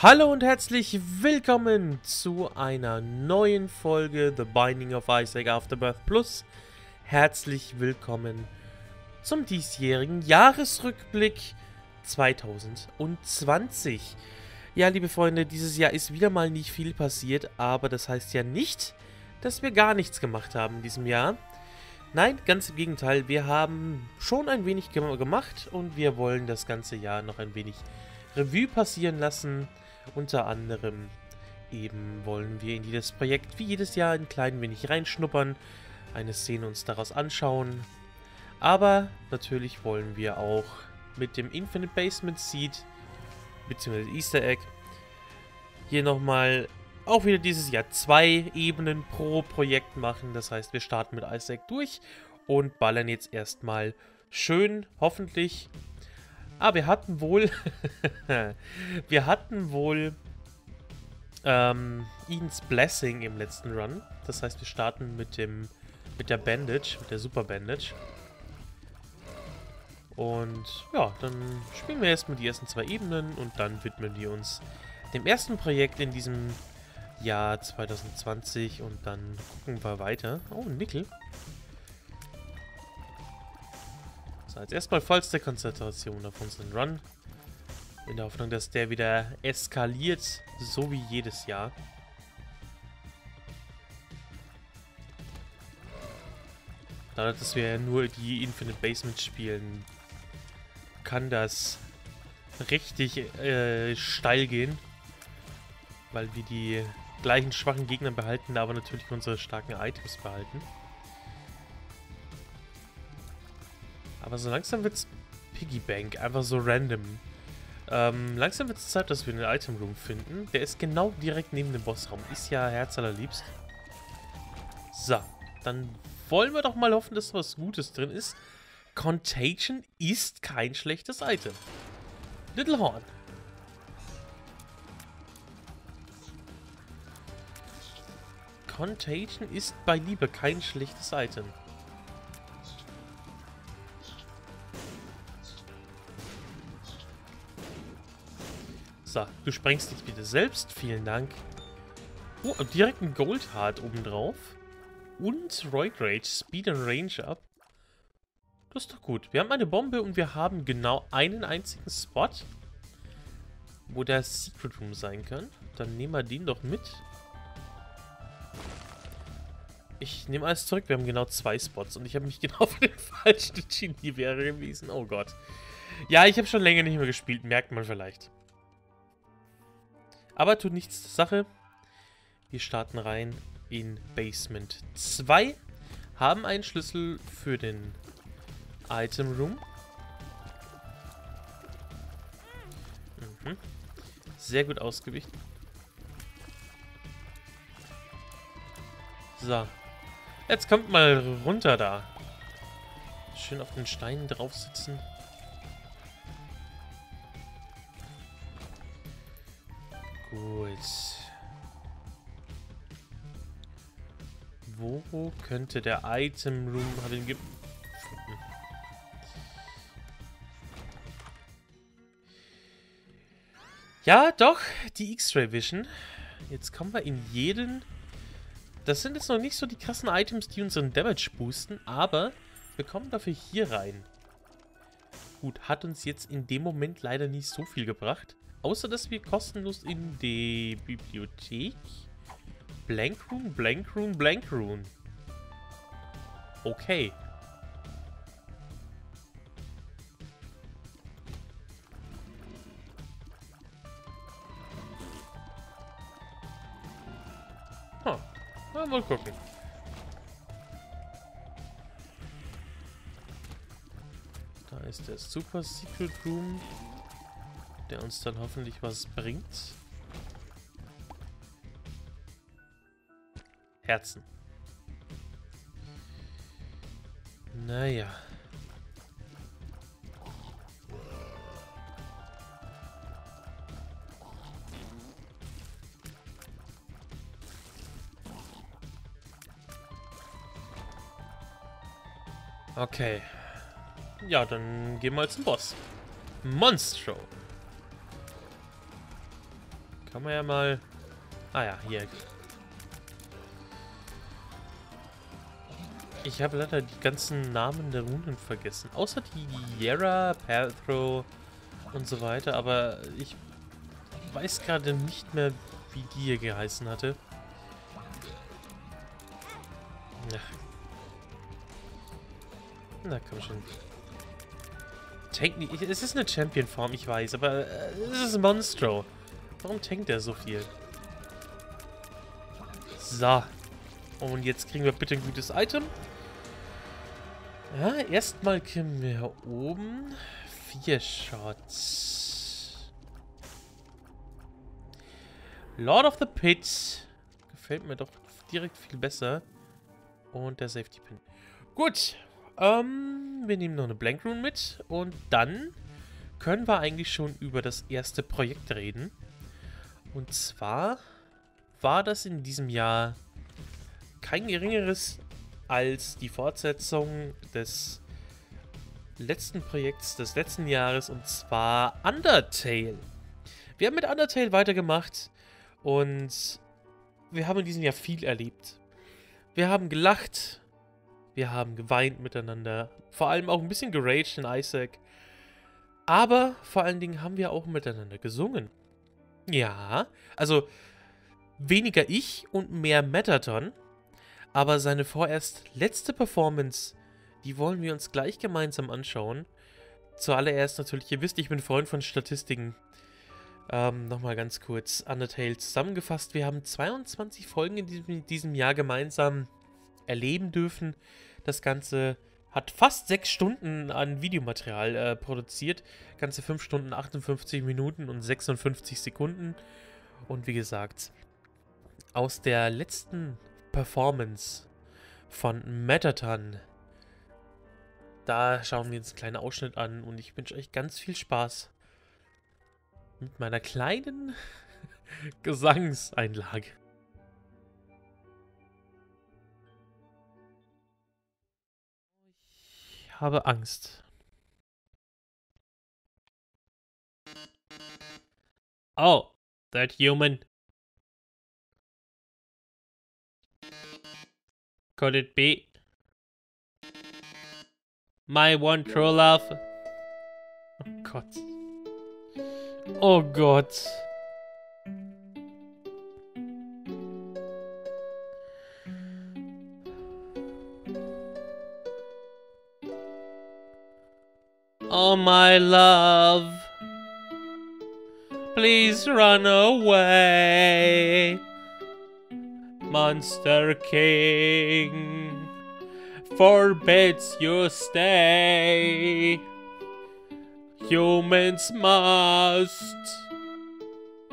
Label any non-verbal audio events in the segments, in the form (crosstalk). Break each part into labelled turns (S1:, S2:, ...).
S1: Hallo und herzlich willkommen zu einer neuen Folge The Binding of Isaac Afterbirth Plus. Herzlich willkommen zum diesjährigen Jahresrückblick 2020. Ja, liebe Freunde, dieses Jahr ist wieder mal nicht viel passiert, aber das heißt ja nicht, dass wir gar nichts gemacht haben in diesem Jahr. Nein, ganz im Gegenteil, wir haben schon ein wenig gemacht und wir wollen das ganze Jahr noch ein wenig Revue passieren lassen. Unter anderem eben wollen wir in jedes Projekt wie jedes Jahr ein klein wenig reinschnuppern, eine Szene uns daraus anschauen. Aber natürlich wollen wir auch mit dem Infinite Basement Seed bzw. Easter Egg hier nochmal auch wieder dieses Jahr zwei Ebenen pro Projekt machen. Das heißt, wir starten mit Isaac durch und ballern jetzt erstmal schön, hoffentlich, Ah, wir hatten wohl... (laughs) wir hatten wohl... Ähm, Eden's Blessing im letzten Run. Das heißt, wir starten mit dem... Mit der Bandage, mit der Super Bandage. Und ja, dann spielen wir erstmal die ersten zwei Ebenen und dann widmen wir uns dem ersten Projekt in diesem Jahr 2020 und dann gucken wir weiter. Oh, Nickel. Jetzt erstmal vollste Konzentration auf unseren Run. In der Hoffnung, dass der wieder eskaliert, so wie jedes Jahr. Dadurch, dass wir nur die Infinite Basement spielen, kann das richtig äh, steil gehen. Weil wir die gleichen schwachen Gegner behalten, aber natürlich unsere starken Items behalten. Aber so langsam wird's Piggybank, einfach so random. Ähm, langsam wird es Zeit, dass wir einen Item Room finden. Der ist genau direkt neben dem Bossraum. Ist ja herzallerliebst. So, dann wollen wir doch mal hoffen, dass was Gutes drin ist. Contagion ist kein schlechtes Item. Little Horn. Contagion ist bei Liebe kein schlechtes Item. So, du sprengst dich bitte selbst. Vielen Dank. Oh, direkt ein Goldheart obendrauf. Und Roid Rage, Speed and Range up. Das ist doch gut. Wir haben eine Bombe und wir haben genau einen einzigen Spot, wo der Secret Room sein kann. Dann nehmen wir den doch mit. Ich nehme alles zurück. Wir haben genau zwei Spots und ich habe mich (laughs) genau für den falschen Genie wäre gewesen. Oh Gott. Ja, ich habe schon länger nicht mehr gespielt, merkt man vielleicht. Aber tut nichts zur Sache. Wir starten rein in Basement 2. Haben einen Schlüssel für den Item Room. Mhm. Sehr gut ausgewichen. So. Jetzt kommt mal runter da. Schön auf den Steinen drauf sitzen. Gut. Wo könnte der Item Room hat ihn gefunden? Ja, doch, die X-Ray Vision. Jetzt kommen wir in jeden... Das sind jetzt noch nicht so die krassen Items, die unseren Damage boosten, aber wir kommen dafür hier rein. Gut, hat uns jetzt in dem Moment leider nicht so viel gebracht. Außer, dass wir kostenlos in die Bibliothek... Blank Room, Blank Room, Blank Room. Okay. Huh. mal gucken. Da ist der Super Secret Room der uns dann hoffentlich was bringt. Herzen. Naja. Okay. Ja, dann gehen wir mal zum Boss. Monstro. Kann man ja mal... Ah ja, hier. Ich habe leider die ganzen Namen der Runen vergessen. Außer die Yera, Palthro und so weiter. Aber ich weiß gerade nicht mehr, wie die hier geheißen hatte. Ja. Na komm schon. Tank, es ist eine Champion-Form, ich weiß, aber äh, es ist Monstro. Warum tankt er so viel? So. Und jetzt kriegen wir bitte ein gutes Item. Ja, erstmal können wir oben vier Shots. Lord of the Pit. Gefällt mir doch direkt viel besser. Und der Safety Pin. Gut. Ähm, wir nehmen noch eine Blank Rune mit. Und dann können wir eigentlich schon über das erste Projekt reden. Und zwar war das in diesem Jahr kein geringeres als die Fortsetzung des letzten Projekts des letzten Jahres und zwar Undertale. Wir haben mit Undertale weitergemacht und wir haben in diesem Jahr viel erlebt. Wir haben gelacht, wir haben geweint miteinander, vor allem auch ein bisschen geraged in Isaac. Aber vor allen Dingen haben wir auch miteinander gesungen. Ja, also weniger ich und mehr Metaton. Aber seine vorerst letzte Performance, die wollen wir uns gleich gemeinsam anschauen. Zuallererst natürlich, ihr wisst, ich bin Freund von Statistiken. Ähm, nochmal ganz kurz Undertale zusammengefasst. Wir haben 22 Folgen in diesem, in diesem Jahr gemeinsam erleben dürfen. Das Ganze hat fast 6 Stunden an Videomaterial äh, produziert. Ganze 5 Stunden, 58 Minuten und 56 Sekunden. Und wie gesagt, aus der letzten Performance von Metaton, da schauen wir uns einen kleinen Ausschnitt an und ich wünsche euch ganz viel Spaß mit meiner kleinen (laughs) Gesangseinlage. Habe Angst. Oh, that human. Could it be? My one true love. Oh god. Oh Gott. My love, please run away. Monster King forbids you stay. Humans must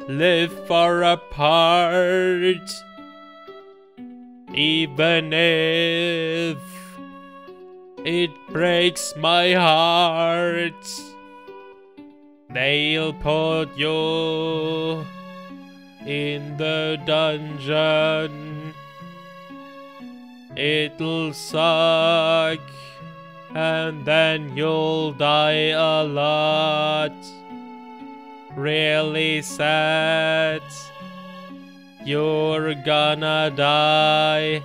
S1: live far apart, even if it breaks my heart. They'll put you in the dungeon. It'll suck, and then you'll die a lot. Really sad. You're gonna die.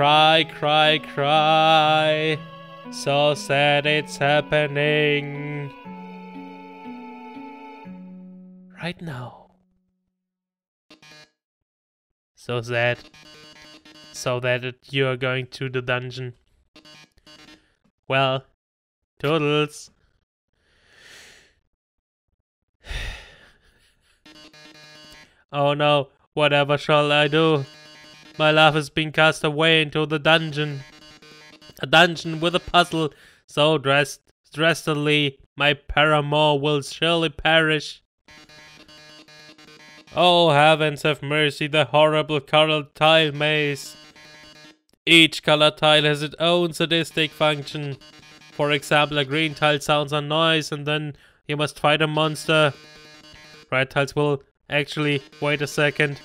S1: Cry, cry, cry. So sad it's happening right now. So sad. So that you're going to the dungeon. Well, toodles. (sighs) oh no, whatever shall I do? My love has been cast away into the dungeon. A dungeon with a puzzle so dressed, dressily, my paramour will surely perish. Oh heavens have mercy, the horrible colored tile maze. Each color tile has its own sadistic function. For example, a green tile sounds a noise and then you must fight a monster. Red tiles will actually, wait a second.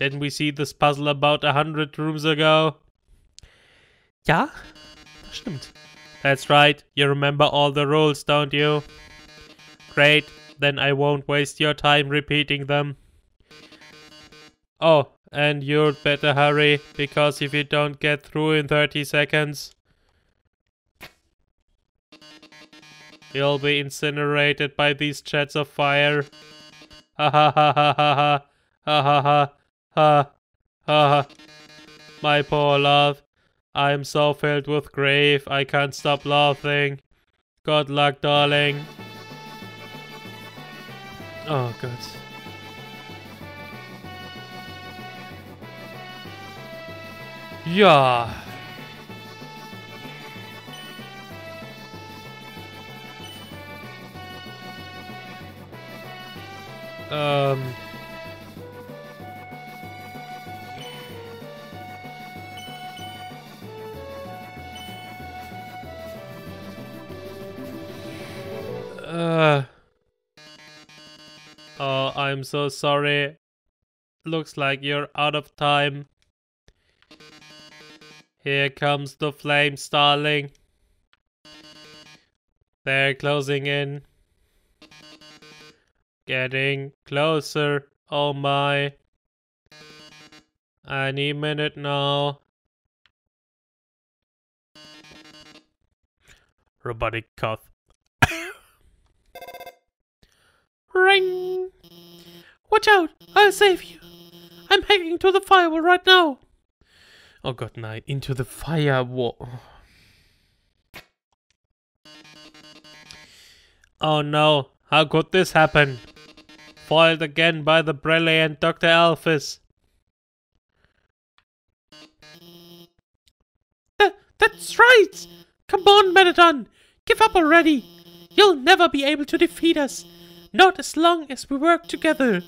S1: Didn't we see this puzzle about a hundred rooms ago? Ja, stimmt. That's right, you remember all the rules, don't you? Great, then I won't waste your time repeating them. Oh, and you'd better hurry, because if you don't get through in 30 seconds, you'll be incinerated by these jets of fire. Ha ha ha ha ha ha ha ha ha ha ha ha. My poor love, I'm so filled with grief, I can't stop laughing. Good luck, darling. Oh, God. Ja. Ähm. Um. Uh. Oh, I'm so sorry. Looks like you're out of time. Here comes the flames, darling. They're closing in. Getting closer. Oh my. Any minute now. Robotic cough. Ring! Watch out! I'll save you! I'm hacking to the firewall right now! Oh Gott, nein. Into the firewall. Oh no. How could this happen? Foiled again by the brilliant Dr. Alphys. Th that's right! Come on, Mettaton! Give up already! You'll never be able to defeat us! Not as long as we work together!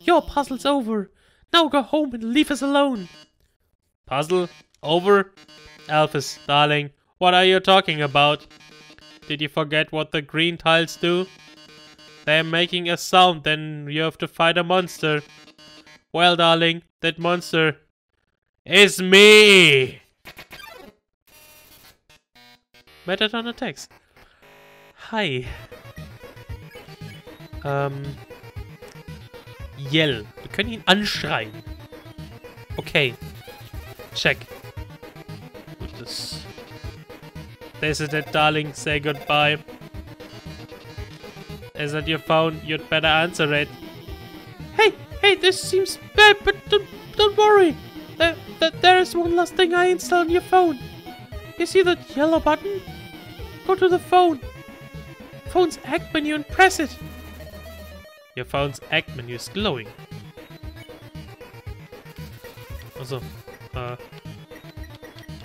S1: Your puzzle's over. Now go home and leave us alone. Puzzle? Over? Alphys, darling, what are you talking about? Did you forget what the green tiles do? They're making a sound, then you have to fight a monster. Well, darling, that monster is me! Mettaton attacks. Hi. Ähm. Yell. Wir können ihn anschreien. Okay. Check. Gut, das... This is it, darling. Say goodbye. Is that your phone? You'd better answer it. Hey, hey, this seems bad, but don't, don't worry. There, there, there is one last thing I install on your phone. You see that yellow button? Go to the phone. Phone's act when you press it. Your phone's act menu is glowing. Also, Äh,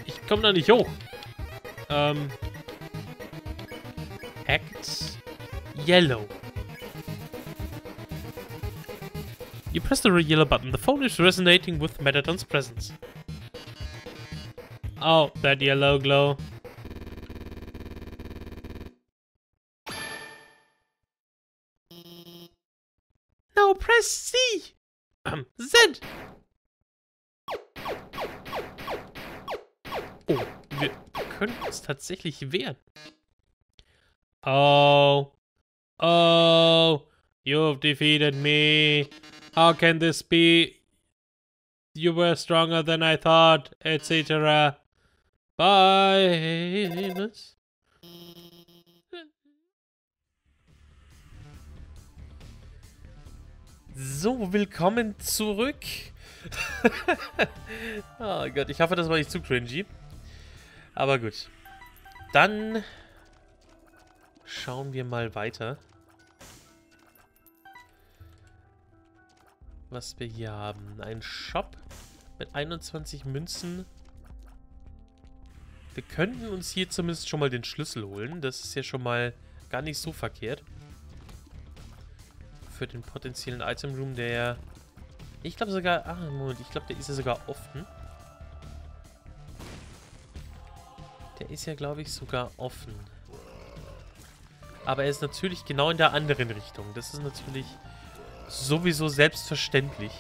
S1: ich komme da nicht hoch. Ähm. Act yellow. You press the yellow button. The phone is resonating with Metaton's presence. Oh, that yellow glow. C. (clears throat) Z. Oh, wir können uns tatsächlich wehren. Oh. Oh. You've defeated me. How can this be? You were stronger than I thought, etc. Bye. So, willkommen zurück. oh (laughs) Gott, ich hoffe, das war nicht zu cringy. Aber gut. Dann schauen wir mal weiter. Was wir hier haben. Ein Shop mit 21 Münzen. Wir könnten uns hier zumindest schon mal den Schlüssel holen. Das ist ja schon mal gar nicht so verkehrt. Für den potenziellen Item Room, der... Ich glaube sogar... Ah, Moment. Ich glaube, der ist ja sogar offen. Der ist ja, glaube ich, sogar offen. Aber er ist natürlich genau in der anderen Richtung. Das ist natürlich sowieso selbstverständlich.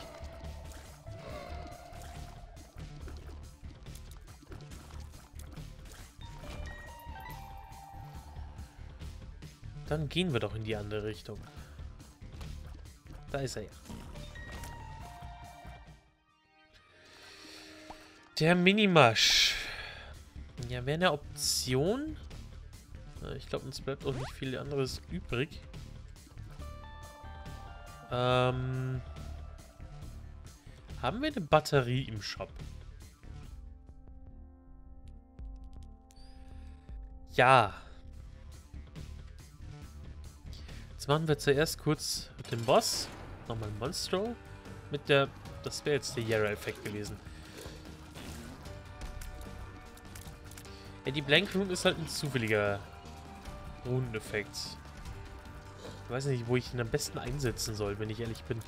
S1: Dann gehen wir doch in die andere Richtung. Da ist er ja. Der Minimasch. Ja, wäre eine Option. Ich glaube, uns bleibt auch nicht viel anderes übrig. Ähm, haben wir eine Batterie im Shop? Ja. Jetzt machen wir zuerst kurz mit dem Boss. Nochmal Monstro. Mit der... Das wäre jetzt der Yara-Effekt gewesen. Ja, die Blank Rune ist halt ein zufälliger Runeneffekt. Ich weiß nicht, wo ich ihn am besten einsetzen soll, wenn ich ehrlich bin.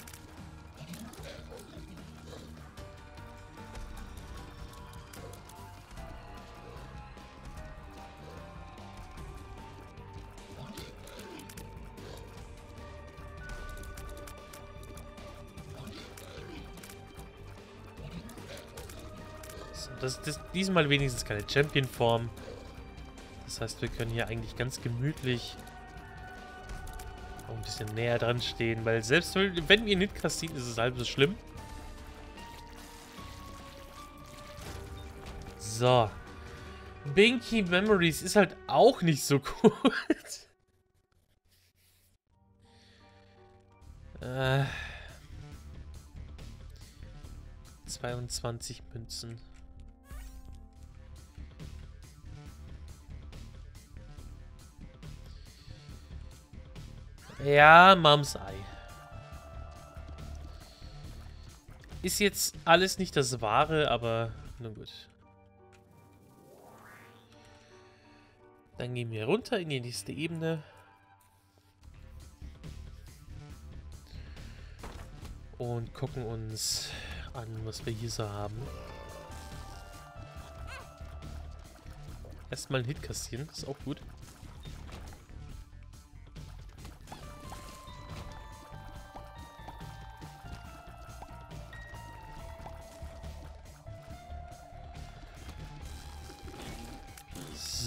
S1: Das ist diesmal wenigstens keine Champion-Form. Das heißt, wir können hier eigentlich ganz gemütlich auch ein bisschen näher dran stehen, weil selbst wenn wir nicht kassieren, ist es halb so schlimm. So. Binky Memories ist halt auch nicht so (laughs) gut. äh, 22 Münzen. Ja, Mams Ei. Ist jetzt alles nicht das Wahre, aber nun gut. Dann gehen wir runter in die nächste Ebene. Und gucken uns an, was wir hier so haben. Erstmal einen Hit kassieren, ist auch gut.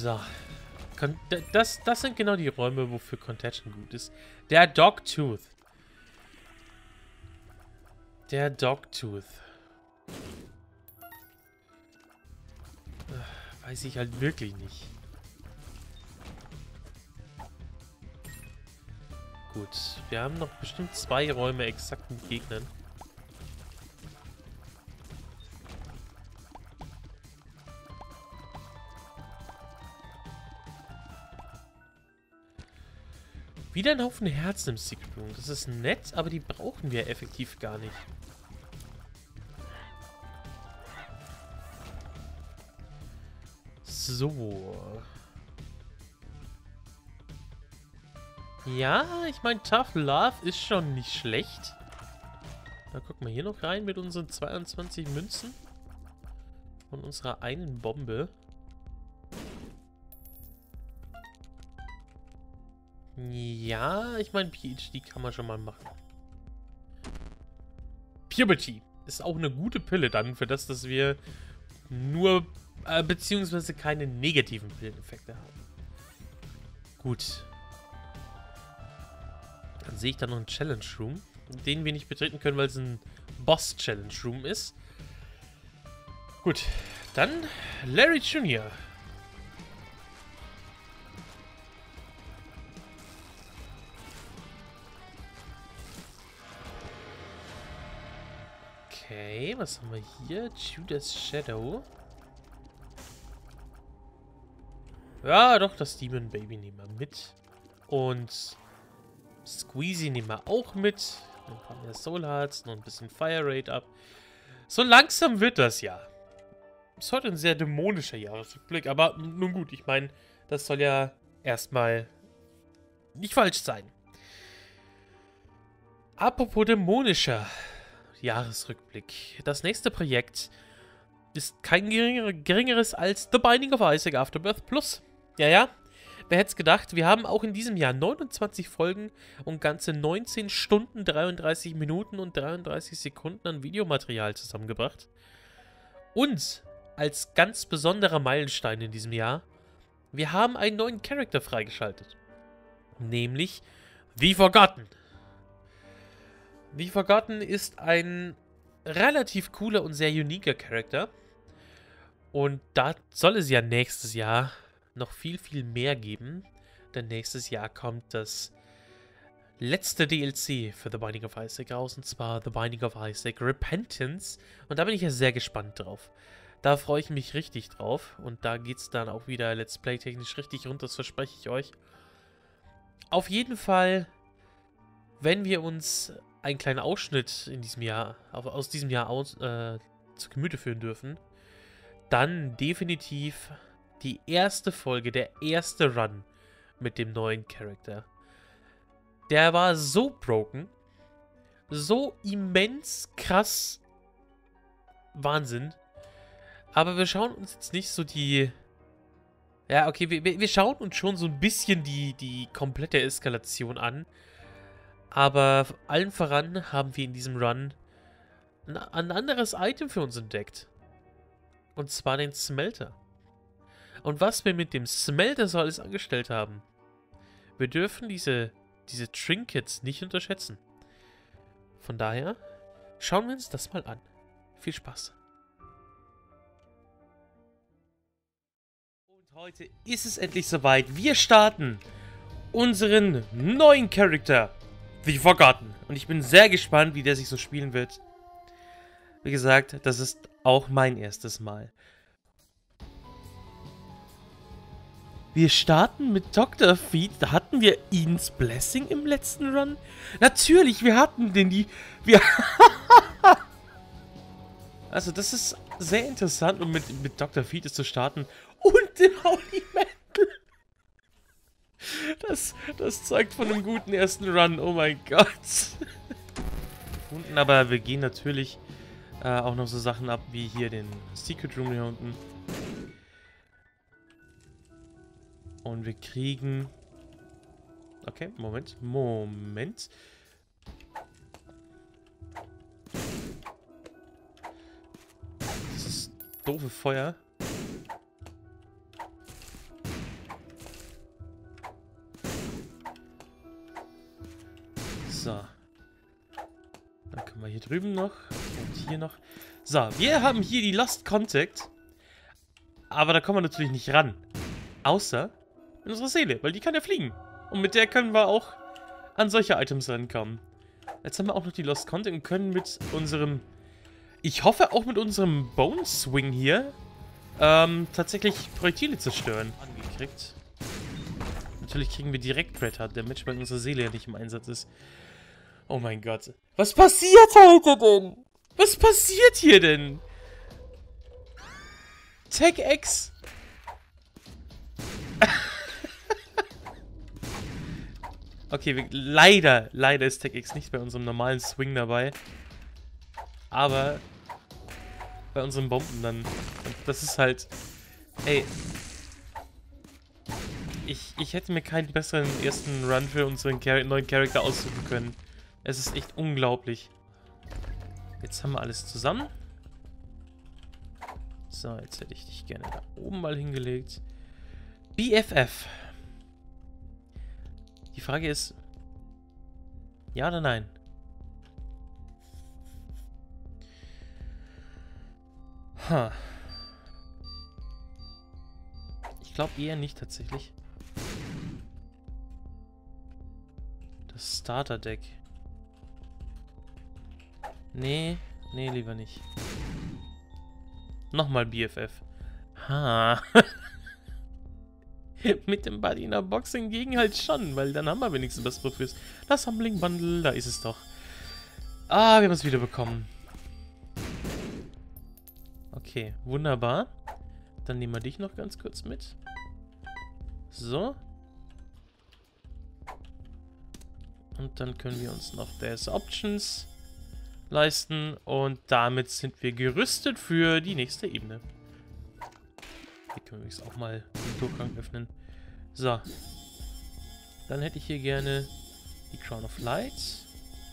S1: So. Das, das sind genau die Räume, wofür Contagion gut ist. Der Dogtooth. Der Dogtooth. Weiß ich halt wirklich nicht. Gut, wir haben noch bestimmt zwei Räume exakt mit Gegnern. Wieder ein Haufen Herzen im Secret Room. Das ist nett, aber die brauchen wir effektiv gar nicht. So. Ja, ich meine, Tough Love ist schon nicht schlecht. Da gucken wir hier noch rein mit unseren 22 Münzen. Und unserer einen Bombe. Ja, ich meine, PhD kann man schon mal machen. Puberty ist auch eine gute Pille dann, für das, dass wir nur, äh, beziehungsweise keine negativen Pilleneffekte haben. Gut. Dann sehe ich da noch einen Challenge Room, den wir nicht betreten können, weil es ein Boss Challenge Room ist. Gut, dann Larry Jr. Okay, was haben wir hier? Judas Shadow. Ja, doch, das Demon Baby nehmen wir mit. Und Squeezy nehmen wir auch mit. Ein paar mehr Soul Hearts, noch ein bisschen Fire Rate ab. So langsam wird das ja. Ist heute ein sehr dämonischer Jahresrückblick, aber nun gut, ich meine, das soll ja erstmal nicht falsch sein. Apropos dämonischer. Jahresrückblick. Das nächste Projekt ist kein geringeres als The Binding of Isaac Afterbirth Plus. Ja, ja. Wer hätte es gedacht? Wir haben auch in diesem Jahr 29 Folgen und ganze 19 Stunden, 33 Minuten und 33 Sekunden an Videomaterial zusammengebracht. Und als ganz besonderer Meilenstein in diesem Jahr, wir haben einen neuen Charakter freigeschaltet. Nämlich The Forgotten. The Forgotten ist ein relativ cooler und sehr uniker Charakter. Und da soll es ja nächstes Jahr noch viel, viel mehr geben. Denn nächstes Jahr kommt das letzte DLC für The Binding of Isaac raus. Und zwar The Binding of Isaac Repentance. Und da bin ich ja sehr gespannt drauf. Da freue ich mich richtig drauf. Und da geht es dann auch wieder Let's Play-technisch richtig runter, das verspreche ich euch. Auf jeden Fall, wenn wir uns einen kleinen Ausschnitt in diesem Jahr, aus diesem Jahr aus, äh, zu Gemüte führen dürfen, dann definitiv die erste Folge, der erste Run mit dem neuen Charakter. Der war so broken, so immens krass Wahnsinn. Aber wir schauen uns jetzt nicht so die... Ja, okay, wir, wir schauen uns schon so ein bisschen die, die komplette Eskalation an. Aber allen voran haben wir in diesem Run ein, anderes Item für uns entdeckt. Und zwar den Smelter. Und was wir mit dem Smelter so alles angestellt haben. Wir dürfen diese, diese Trinkets nicht unterschätzen. Von daher schauen wir uns das mal an. Viel Spaß. Und heute ist es endlich soweit. Wir starten unseren neuen Charakter, The Forgotten. Und ich bin sehr gespannt, wie der sich so spielen wird. Wie gesagt, das ist auch mein erstes Mal. Wir starten mit Dr. Feed. Da hatten wir Ian's Blessing im letzten Run. Natürlich, wir hatten den die... Wir (laughs) also das ist sehr interessant, um mit, mit Dr. Feed zu starten. Und den Holy Mantle. Das, das zeugt von einem guten ersten Run. Oh mein Gott. Gefunden, aber wir gehen natürlich äh, auch noch so Sachen ab, wie hier den Secret Room hier unten. Und wir kriegen... Okay, Moment, Moment. Das ist doofe Feuer. Drüben noch und hier noch. So, wir haben hier die Lost Contact. Aber da kommen wir natürlich nicht ran. Außer in unsere Seele, weil die kann ja fliegen. Und mit der können wir auch an solche Items rankommen. Jetzt haben wir auch noch die Lost Content und können mit unserem, ich hoffe auch mit unserem Bone Swing hier, ähm, tatsächlich Projektile zerstören. Angekriegt. Natürlich kriegen wir direkt Red Heart Damage, weil unsere Seele ja nicht im Einsatz ist. Oh mein Gott. Was passiert heute denn? Was passiert hier denn? Tech X (laughs) Okay, wir, leider, leider ist TechX nicht bei unserem normalen Swing dabei. Aber bei unseren Bomben dann. Das ist halt... Ey. Ich, ich hätte mir keinen besseren ersten Run für unseren Char neuen Charakter aussuchen können. Es ist echt unglaublich. Jetzt haben wir alles zusammen. So, jetzt hätte ich dich gerne da oben mal hingelegt. BFF. Die Frage ist, ja oder nein? Ha. Ich glaube eher nicht tatsächlich. Das Starter-Deck. Nee, nee, lieber nicht. Nochmal BFF. Ha. (laughs) Mit dem Buddy in der Boxing gegen halt schon, weil dann haben wir wenigstens was Profis. Das Humbling Bundle, da ist es doch. Ah, wir haben es wieder bekommen. Okay, wunderbar. Dann nehmen wir dich noch ganz kurz mit. So. Und dann können wir uns noch There's Options leisten. Und damit sind wir gerüstet für die nächste Ebene. Hier können wir jetzt auch mal den Durchgang öffnen. So. Dann hätte ich hier gerne die Crown of Lights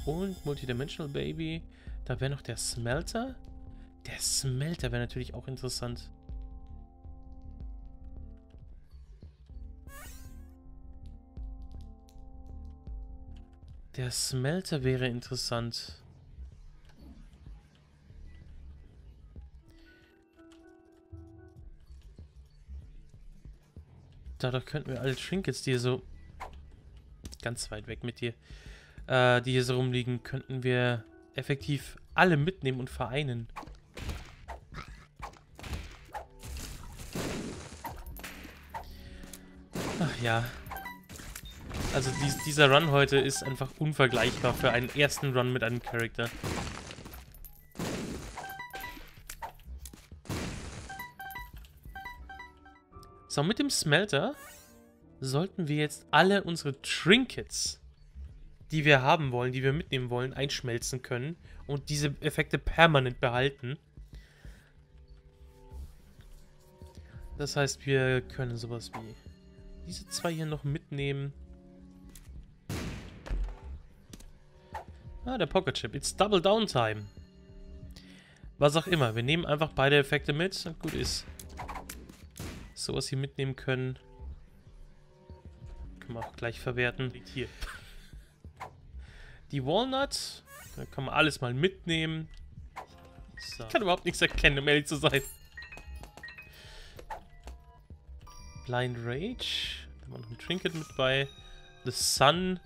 S1: und Multidimensional Baby. Da wäre noch der Smelter. Der Smelter wäre natürlich auch interessant. Der Smelter wäre interessant. Dadurch könnten wir alle Trinkets, die hier so ganz weit weg mit dir, äh, die hier so rumliegen, könnten wir effektiv alle mitnehmen und vereinen. Ach ja. Also dies, dieser Run heute ist einfach unvergleichbar für einen ersten Run mit einem Charakter. So, mit dem Smelter sollten wir jetzt alle unsere Trinkets, die wir haben wollen, die wir mitnehmen wollen, einschmelzen können und diese Effekte permanent behalten. Das heißt, wir können sowas wie diese zwei hier noch mitnehmen. Ah, der Pocket Chip. It's Double Downtime. Was auch immer. Wir nehmen einfach beide Effekte mit und gut ist. Sowas hier mitnehmen können. Können wir auch gleich verwerten. Liegt hier. Die Walnut. Da kann man alles mal mitnehmen. So. Ich kann überhaupt nichts erkennen, um ehrlich zu sein. Blind Rage. Da haben wir noch ein Trinket mit bei. The Sun.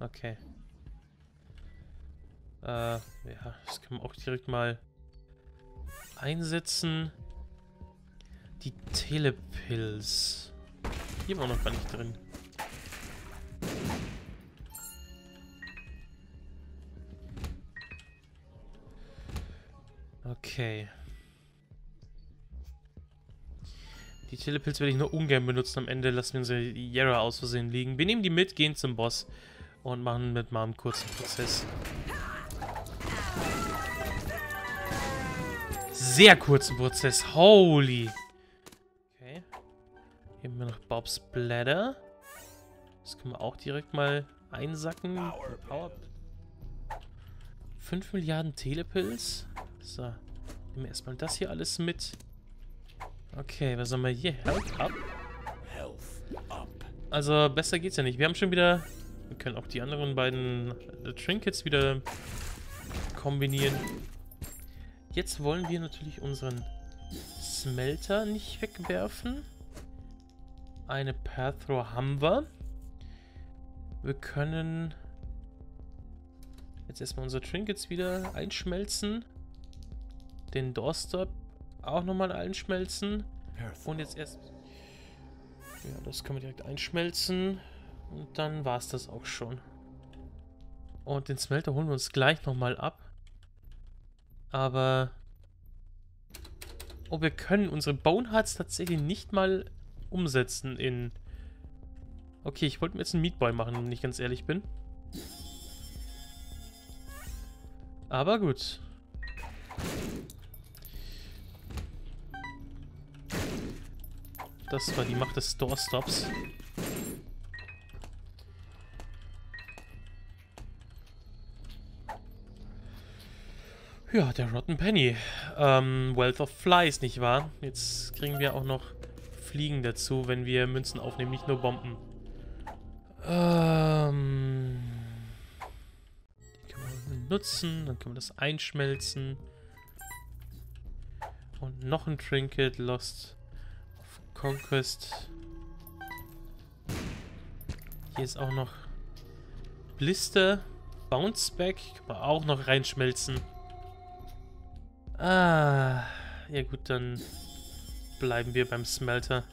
S1: Okay. Äh, ja, das können wir auch direkt mal einsetzen. Die Telepills. Hier war noch gar nicht drin. Okay. Die Telepilz werde ich nur ungern benutzen. Am Ende lassen wir unsere Yara aus Versehen liegen. Wir nehmen die mit, gehen zum Boss und machen mit mal einen kurzen Prozess. Sehr kurzen Prozess. Holy. Wir noch Bob's Bladder. Das können wir auch direkt mal einsacken. Power. 5 Milliarden Telepilz. So. Nehmen wir erstmal das hier alles mit. Okay, was haben wir hier? Health up. Also, besser geht's ja nicht. Wir haben schon wieder... Wir können auch die anderen beiden äh, Trinkets wieder kombinieren. Jetzt wollen wir natürlich unseren Smelter nicht wegwerfen. Eine Pathro haben wir. Wir können jetzt erstmal unsere Trinkets wieder einschmelzen. Den Doorstop auch nochmal einschmelzen. Und jetzt erst... Ja, das können wir direkt einschmelzen. Und dann war es das auch schon. Und den Smelter holen wir uns gleich nochmal ab. Aber... Oh, wir können unsere Bonehearts tatsächlich nicht mal umsetzen in... Okay, ich wollte mir jetzt einen Meatboy machen, wenn ich ganz ehrlich bin. Aber gut. Das war die Macht des Doorstops. Ja, der Rotten Penny. Ähm, Wealth of Flies, nicht wahr? Jetzt kriegen wir auch noch Fliegen dazu, wenn wir Münzen aufnehmen, nicht nur Bomben. Ähm... Die können wir benutzen, dann können wir das einschmelzen. Und noch ein Trinket, Lost Conquest. Hier ist auch noch Blister. Bounceback. Kann man auch noch reinschmelzen. Ah. Ja gut, dann bleiben wir beim Smelter.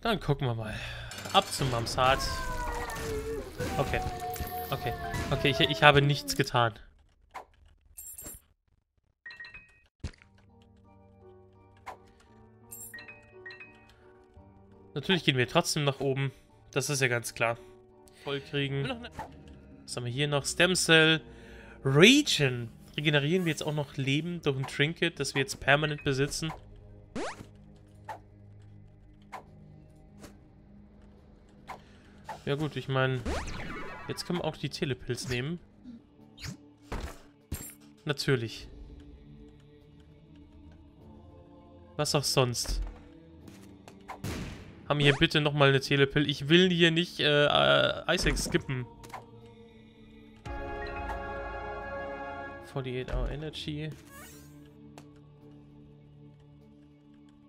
S1: Dann gucken wir mal. Ab zum Mamsat. Okay. Okay, okay, ich, ich habe nichts getan. Natürlich gehen wir trotzdem nach oben. Das ist ja ganz klar voll kriegen. Was haben wir hier noch? Stem Cell Region. Regenerieren wir jetzt auch noch Leben durch ein Trinket, das wir jetzt permanent besitzen. Ja gut, ich meine, jetzt können wir auch die Telepilz nehmen. Natürlich. Was auch sonst. Haben hier bitte nochmal eine Telepill. Ich will hier nicht äh, äh, Isaac skippen. 48 Hour Energy.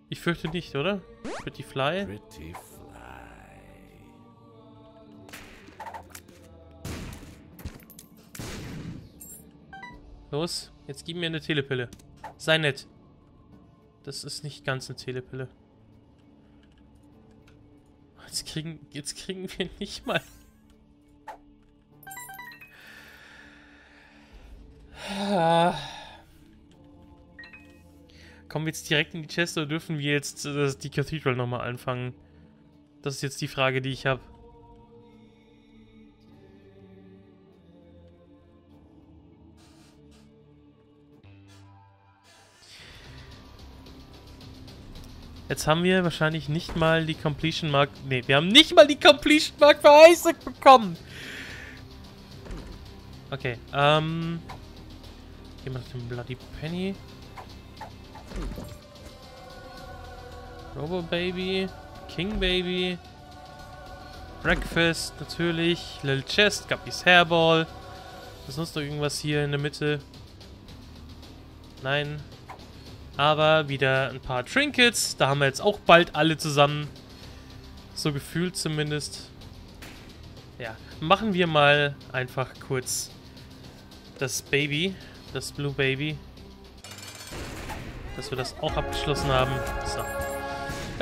S1: Ich fürchte nicht, oder? Pretty Fly. Pretty Fly. Los, jetzt gib mir eine Telepille. Sei nett. Das ist nicht ganz eine Telepille. Jetzt kriegen, jetzt kriegen wir nicht mal... Kommen wir jetzt direkt in die Chest oder dürfen wir jetzt äh, die Cathedral nochmal anfangen? Das ist jetzt die Frage, die ich habe. Jetzt haben wir wahrscheinlich nicht mal die Completion Mark... Ne, wir haben nicht mal die Completion Mark für Isaac bekommen. Okay, ähm... Gehen wir nach dem Bloody Penny. Robo Baby. King Baby. Breakfast natürlich. Little Chest. Guppy's Hairball. Ist sonst noch irgendwas hier in der Mitte? Nein. Aber wieder ein paar Trinkets. Da haben wir jetzt auch bald alle zusammen. So gefühlt zumindest. Ja, machen wir mal einfach kurz das Baby, das Blue Baby. Dass wir das auch abgeschlossen haben. So.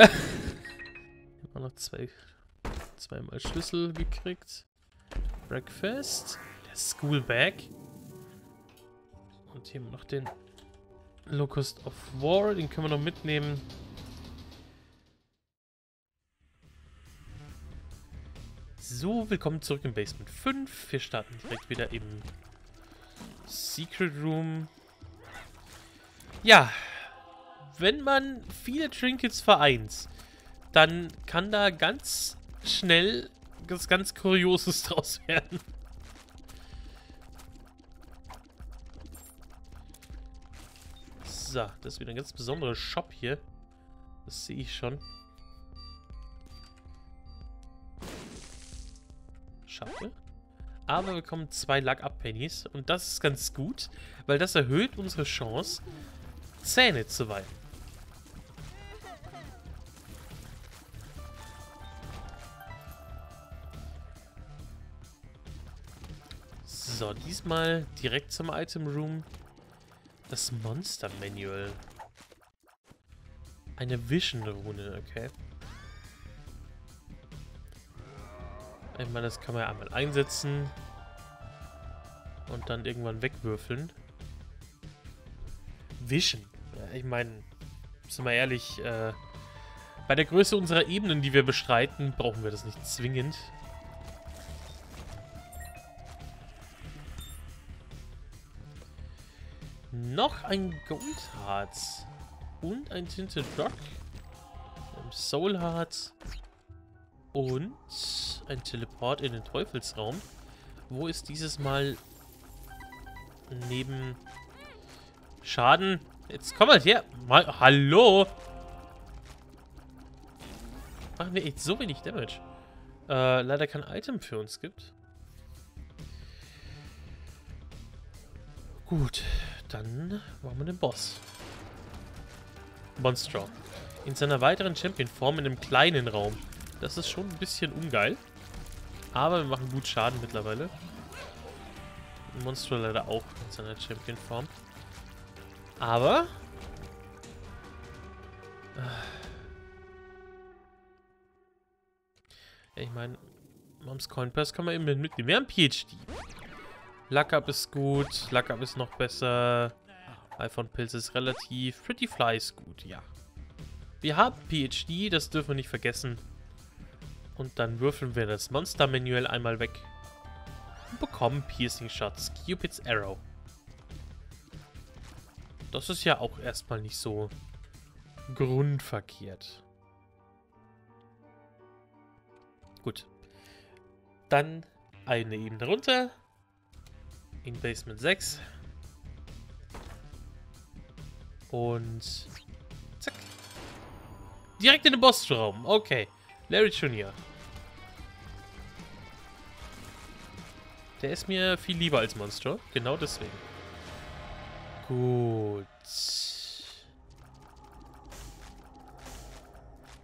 S1: (laughs) Immer noch zwei, zweimal Schlüssel gekriegt. Breakfast. Der School Bag. Und hier noch den Locust of War, den können wir noch mitnehmen. So, willkommen zurück im Basement 5. Wir starten direkt wieder im Secret Room. Ja, wenn man viele Trinkets vereint, dann kann da ganz schnell was ganz Kurioses draus werden. So, das ist wieder ein ganz besonderer Shop hier. Das sehe ich schon. Schade. Aber wir bekommen zwei Luck-Up-Pennies. Und das ist ganz gut, weil das erhöht unsere Chance, Zähne zu weihen. So, diesmal direkt zum Item Room. Das Monster Manual. Eine Vision-Rune, okay. Ich meine, das kann man ja einmal einsetzen. Und dann irgendwann wegwürfeln. Vision. Ich meine, sind wir ehrlich, äh, bei der Größe unserer Ebenen, die wir bestreiten, brauchen wir das nicht zwingend. Noch ein Goldharz. Und ein Tinted Rock. Ein Soulharz. Und ein Teleport in den Teufelsraum. Wo ist dieses Mal neben Schaden? Jetzt komm mal her. Mal, hallo? Machen wir echt so wenig Damage. Äh, leider kein Item für uns gibt. Gut. Dann machen wir den Boss. Monstro. In seiner weiteren Champion-Form in einem kleinen Raum. Das ist schon ein bisschen ungeil. Aber wir machen gut Schaden mittlerweile. Monstro leider auch in seiner Champion-Form. Aber... Ja, ich meine, Moms Coin Pass kann man eben mitnehmen. Wir haben PhD. Luck-Up ist gut. Luck-Up ist noch besser. iPhone Pilz ist relativ. Pretty Fly ist gut, ja. Wir haben PhD, das dürfen wir nicht vergessen. Und dann würfeln wir das Monster-Manual einmal weg. Und bekommen Piercing Shots. Cupid's Arrow. Das ist ja auch erstmal nicht so grundverkehrt. Gut. Dann eine Ebene runter in Basement 6. Und zack. Direkt in den Bossraum. Okay. Larry Jr. Der ist mir viel lieber als Monster. Genau deswegen. Gut.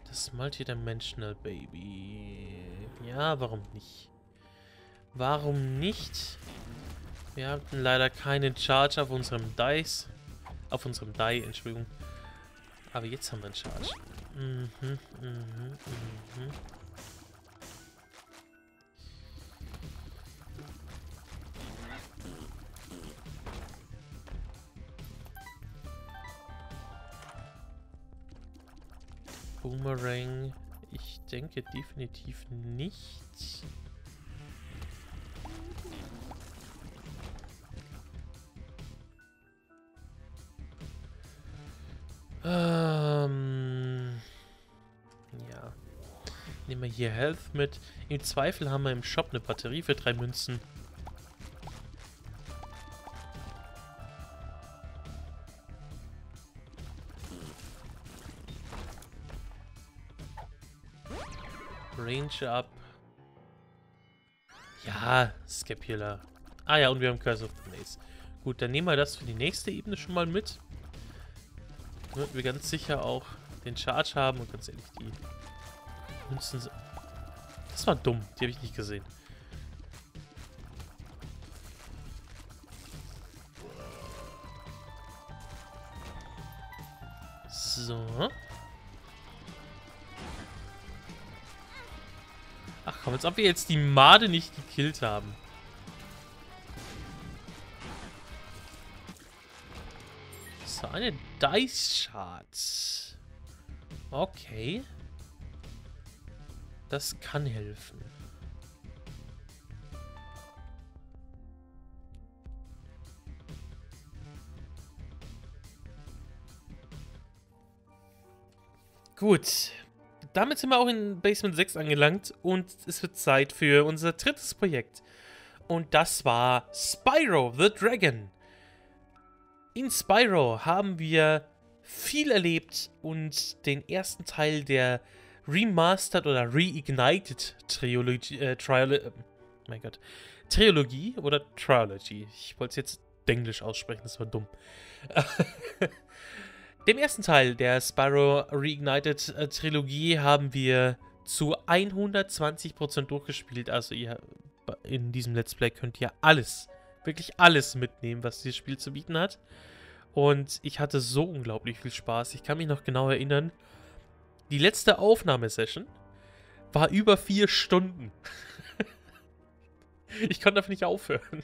S1: Das Multidimensional Baby. Ja, warum nicht? Warum nicht? Wir hatten leider keinen Charge auf unserem Dice. Auf unserem Die, Entschuldigung. Aber jetzt haben wir einen Charge. Mhm, mhm, mhm. Boomerang. Ich denke definitiv nicht. Hier Health mit. Im Zweifel haben wir im Shop eine Batterie für drei Münzen. Range up. Ja, Scapular. Ah ja, und wir haben Curse of the Maze. Gut, dann nehmen wir das für die nächste Ebene schon mal mit. Damit wir ganz sicher auch den Charge haben und ganz ehrlich, die Münzen. Das war dumm, die habe ich nicht gesehen. So. Ach komm, als ob wir jetzt die Made nicht gekillt haben. So, eine Dice Shard. Okay. Das kann helfen. Gut, damit sind wir auch in Basement 6 angelangt und es wird Zeit für unser drittes Projekt. Und das war Spyro the Dragon. In Spyro haben wir viel erlebt und den ersten Teil der Remastered oder Reignited Trilogie, äh, Triolo äh, mein Gott, Trilogie oder Trilogy. Ich wollte es jetzt Englisch aussprechen, das war dumm. (laughs) Dem ersten Teil der Spyro Reignited äh, Trilogie haben wir zu 120% durchgespielt. Also ihr in diesem Let's Play könnt ihr alles, wirklich alles mitnehmen, was dieses Spiel zu bieten hat. Und ich hatte so unglaublich viel Spaß. Ich kann mich noch genau erinnern, die letzte Aufnahmesession war über vier Stunden. (laughs) ich konnte einfach nicht aufhören.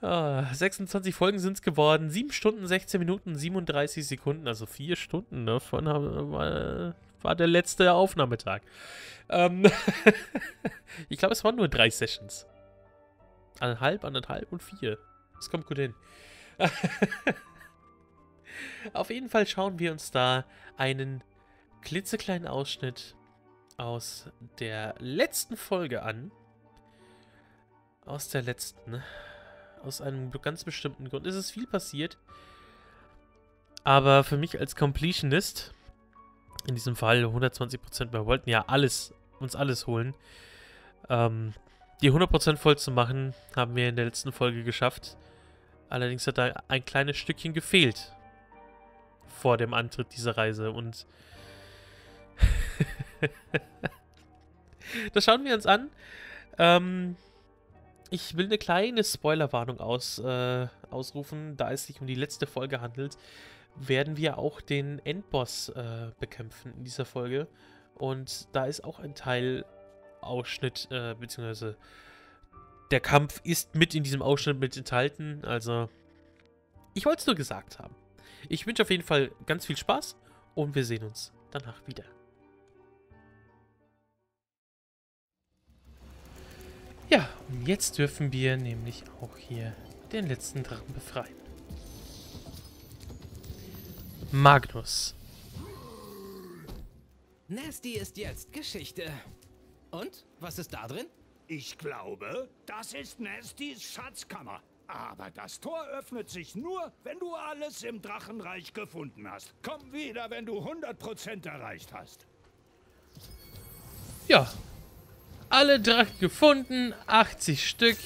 S1: 26 (laughs) ah, Folgen sind es geworden. 7 Stunden, 16 Minuten, 37 Sekunden. Also 4 Stunden davon war, war der letzte Aufnahmetag. Ähm (laughs) ich glaube, es waren nur drei Sessions. Eineinhalb, anderthalb und vier. Das kommt gut hin. Auf jeden Fall schauen wir uns da einen klitzekleinen Ausschnitt aus der letzten Folge an. Aus der letzten aus einem ganz bestimmten Grund. Es ist viel passiert. Aber für mich als Completionist, in diesem Fall 120%, wir wollten ja alles, uns alles holen. Ähm, die 100% voll zu machen, haben wir in der letzten Folge geschafft. Allerdings hat da ein kleines Stückchen gefehlt vor dem Antritt dieser Reise und (laughs) das schauen wir uns an. Ähm, ich will eine kleine Spoilerwarnung aus, äh, ausrufen. Da es sich um die letzte Folge handelt, werden wir auch den Endboss äh, bekämpfen in dieser Folge. Und da ist auch ein Teil Ausschnitt, äh, beziehungsweise der Kampf ist mit in diesem Ausschnitt mit enthalten. Also, ich wollte es nur gesagt haben. Ich wünsche auf jeden Fall ganz viel Spaß und wir sehen uns danach wieder. Ja, und jetzt dürfen wir nämlich auch hier den letzten Drachen befreien. Magnus.
S2: Nasty ist jetzt Geschichte. Und? Was ist da drin?
S3: Ich glaube, das ist Nastys Schatzkammer. Aber das Tor öffnet sich nur, wenn du alles im Drachenreich gefunden hast. Komm wieder, wenn du 100% erreicht hast.
S1: Ja. Alle Drachen gefunden, 80 Stück.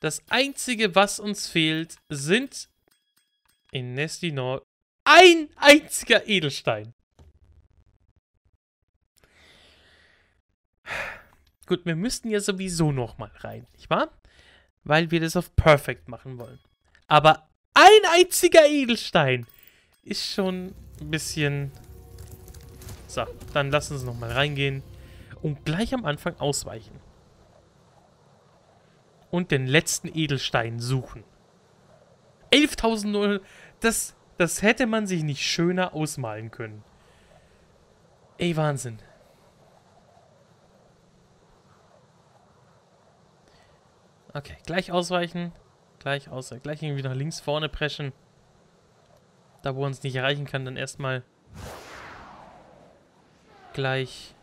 S1: Das einzige, was uns fehlt, sind in Nestinor ein einziger Edelstein. Gut, wir müssten ja sowieso nochmal rein, nicht wahr? Weil wir das auf Perfect machen wollen. Aber ein einziger Edelstein ist schon ein bisschen... So, dann lassen Sie nochmal reingehen und gleich am Anfang ausweichen. Und den letzten Edelstein suchen. 11.000 das, das hätte man sich nicht schöner ausmalen können. Ey, Wahnsinn. Okay, gleich ausweichen. Gleich ausweichen. Gleich irgendwie nach links vorne preschen. Da, wo er uns nicht erreichen kann, dann erstmal gleich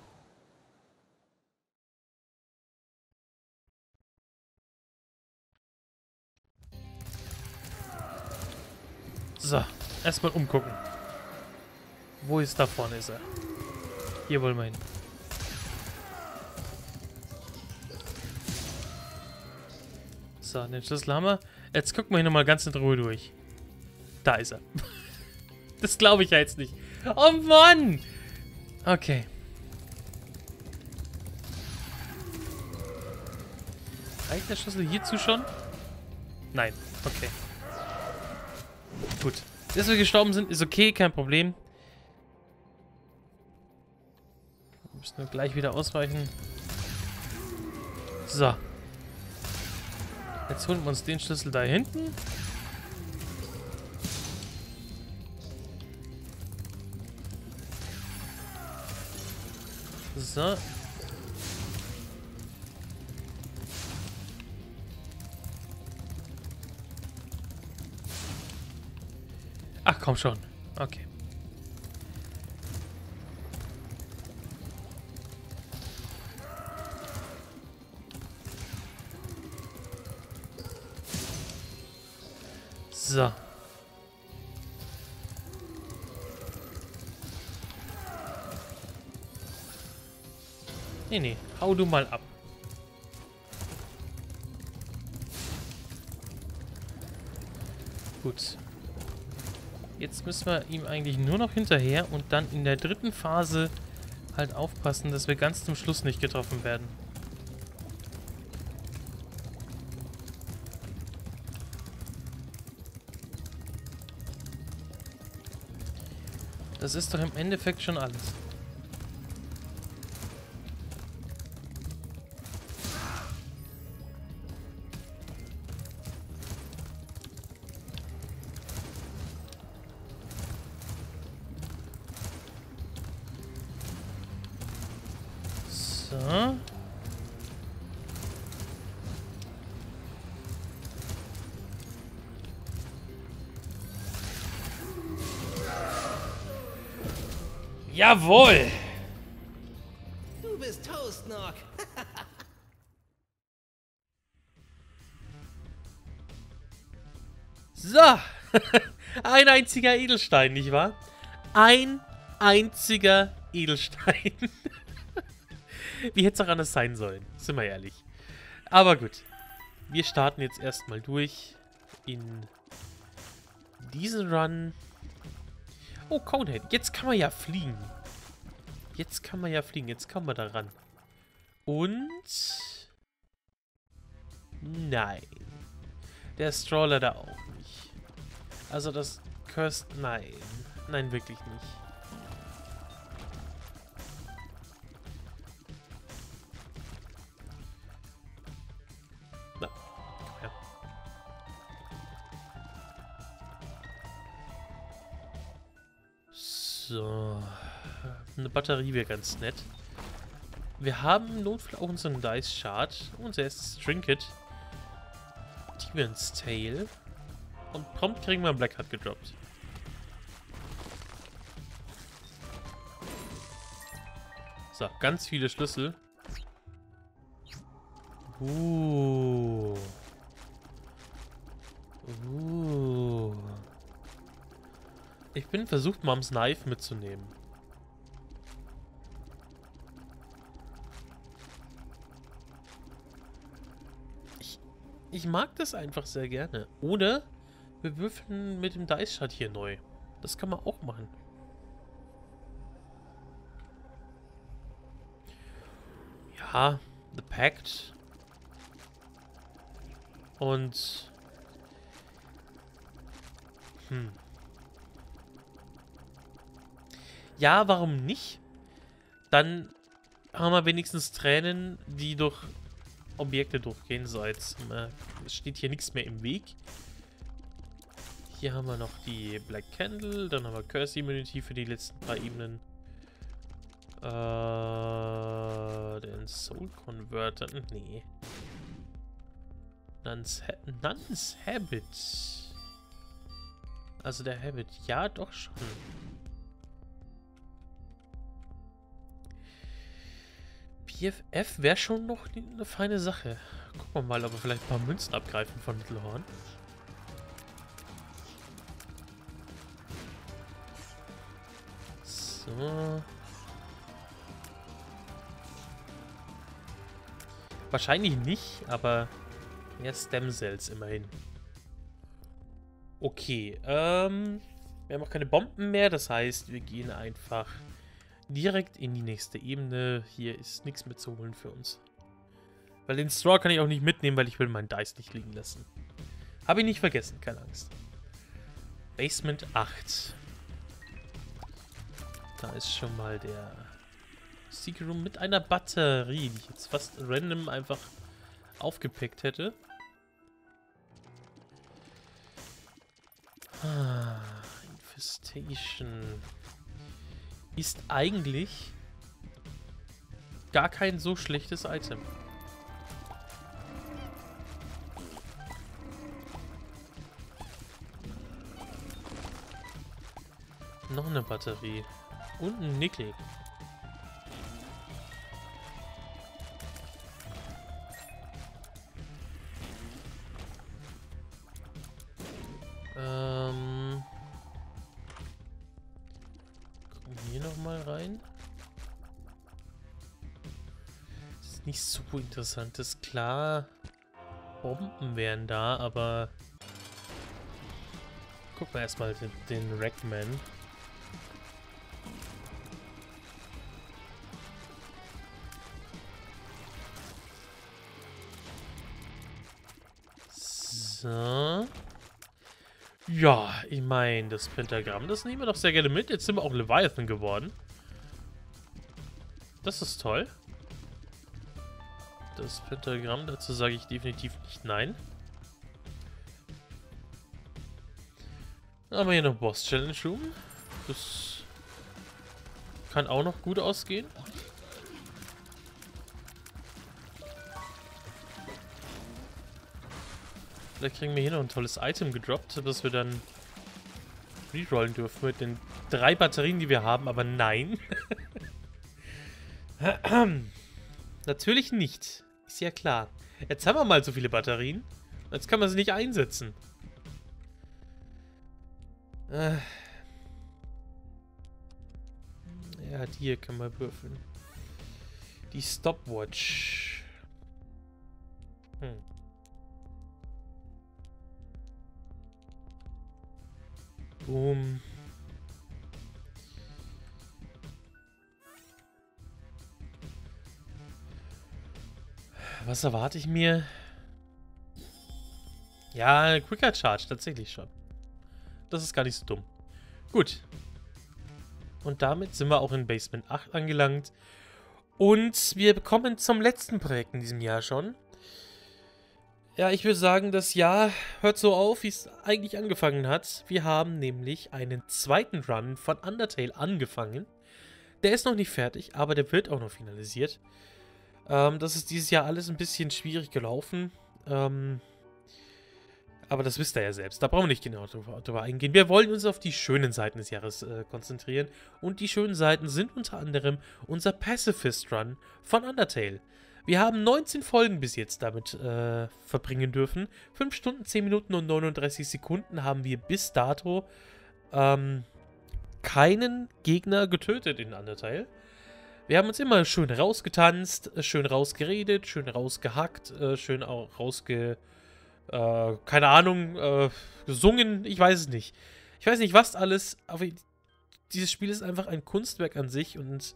S1: So, erstmal umgucken. Wo ist da vorne ist er? Hier wollen wir hin. So, den Schlüssel haben wir. Jetzt gucken wir hier nochmal ganz in Ruhe durch. Da ist er. (laughs) das glaube ich ja jetzt nicht. Oh Mann! Okay. Reicht der Schlüssel hierzu schon? Nein. Okay. Gut. Dass wir gestorben sind, ist okay, kein Problem. Wir müssen nur gleich wieder ausweichen. So. Jetzt holen wir uns den Schlüssel da hinten. So. Ach, komm schon. Okay. So. Nee, nee. Hau du mal ab. Gut. Jetzt müssen wir ihm eigentlich nur noch hinterher und dann in der dritten Phase halt aufpassen, dass wir ganz zum Schluss nicht getroffen werden. Das ist doch im Endeffekt schon alles. Jawohl!
S2: Du bist Toast, Nock. (laughs)
S1: So. (laughs) Ein einziger Edelstein, nicht wahr? Ein einziger Edelstein. (laughs) Wie hätte es auch anders sein sollen? Sind wir ehrlich. Aber gut. Wir starten jetzt erstmal durch in diesen Run. Oh, Conehead. Jetzt kann man ja fliegen. Jetzt kann man ja fliegen. Jetzt kommen wir da ran. Und... Nein. Der Stroller da auch nicht. Also das Cursed... Nein. Nein, wirklich nicht. So. Eine Batterie wäre ganz nett. Wir haben im Notfall auch unseren Dice Shard. Unser erstes Trinket. Demon's Tail. Und prompt kriegen wir einen Blackheart gedroppt. So, ganz viele Schlüssel. Uh. Uh. Ich bin versucht, Moms Knife mitzunehmen. Ich, mag das einfach sehr gerne. Oder wir würfeln mit dem Dice-Shot hier neu. Das kann man auch machen. Ja, The Pact. Und... Hm. Ja, warum nicht? Dann haben wir wenigstens Tränen, die durch Objekte durchgehen. So, jetzt es steht hier nichts mehr im Weg. Hier haben wir noch die Black Candle, dann haben wir Curse Immunity für die letzten paar Ebenen. Äh, den Soul Converter. Nee. Nuns, ha Nuns Habit. Also der Habit. Ja, doch schon. PFF wäre schon noch eine feine Sache. Gucken wir mal, ob wir vielleicht ein paar Münzen abgreifen von Mittelhorn. So. Wahrscheinlich nicht, aber mehr Stem Cells immerhin. Okay, ähm, wir haben auch keine Bomben mehr, das heißt, wir gehen einfach direkt in die nächste Ebene. Hier ist nichts mehr zu holen für uns. Weil den Straw kann ich auch nicht mitnehmen, weil ich will meinen Dice nicht liegen lassen. Habe ich nicht vergessen, keine Angst. Basement 8. Da ist schon mal der Secret Room mit einer Batterie, die ich jetzt fast random einfach aufgepickt hätte. Ah, Infestation ist eigentlich gar kein so schlechtes Item. Noch eine Batterie. Und ein Nickel. So interessant. Ist klar, Bomben wären da, aber... Gucken wir erstmal den, den Rackman. So. Ja, ich meine, das Pentagramm, das nehmen wir doch sehr gerne mit. Jetzt sind wir auch Leviathan geworden. Das ist toll. Das Pentagramm, dazu sage ich definitiv nicht nein. Dann haben wir hier noch Boss Challenge Room. Das kann auch noch gut ausgehen. Vielleicht kriegen wir hier noch ein tolles Item gedroppt, das wir dann rerollen dürfen mit den drei Batterien, die wir haben, aber nein. (laughs) Natürlich nicht. Ist ja klar. Jetzt haben wir mal so viele Batterien. Jetzt kann man sie nicht einsetzen. Äh. Ja, die hier kann man würfeln. Die Stopwatch. Hm. Boom. Was erwarte ich mir? Ja, Quicker Charge, tatsächlich schon. Das ist gar nicht so dumm. Gut. Und damit sind wir auch in Basement 8 angelangt. Und wir kommen zum letzten Projekt in diesem Jahr schon. Ja, ich würde sagen, das Jahr hört so auf, wie es eigentlich angefangen hat. Wir haben nämlich einen zweiten Run von Undertale angefangen. Der ist noch nicht fertig, aber der wird auch noch finalisiert. Ähm, das ist dieses Jahr alles ein bisschen schwierig gelaufen. Ähm, aber das wisst ihr ja selbst. Da brauchen wir nicht genau drüber, eingehen. Wir wollen uns auf die schönen Seiten des Jahres äh, konzentrieren. Und die schönen Seiten sind unter anderem unser Pacifist Run von Undertale.
S4: Wir haben 19 Folgen bis jetzt damit äh, verbringen dürfen. 5 Stunden, 10 Minuten und 39 Sekunden haben wir bis dato ähm, keinen Gegner getötet in Undertale. Wir haben uns immer schön rausgetanzt, schön rausgeredet, schön rausgehackt, äh, schön auch rausge... Äh, keine Ahnung, äh, gesungen, ich weiß es nicht. Ich weiß nicht, was alles, aber dieses Spiel ist einfach ein Kunstwerk an sich und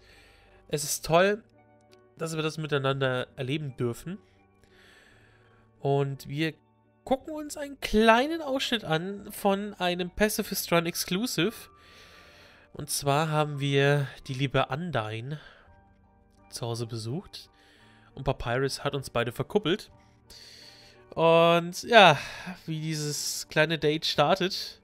S4: es ist toll, dass wir das miteinander erleben dürfen. Und wir gucken uns einen kleinen Ausschnitt an von einem Pacifist Run Exclusive. Und zwar haben wir die liebe Undyne zu Hause besucht. Und Papyrus hat uns beide verkuppelt. Und ja, wie dieses kleine Date startet,